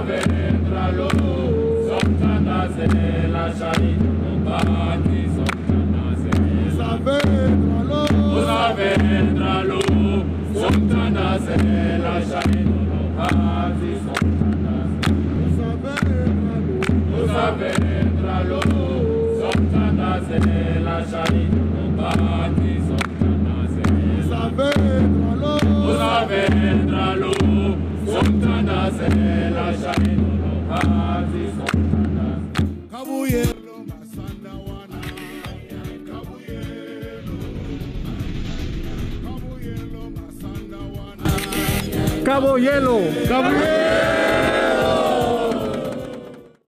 vendra luz, Santana se la charita no pati, Santana se la vendra luz, la vendra luz, Santana se la charita no pati, Santana se la vendra luz, Santana se la charita Caboyelo, masanda wana, cabu yelo, cabuyelo, masanda cabo hielo, cabo yelo.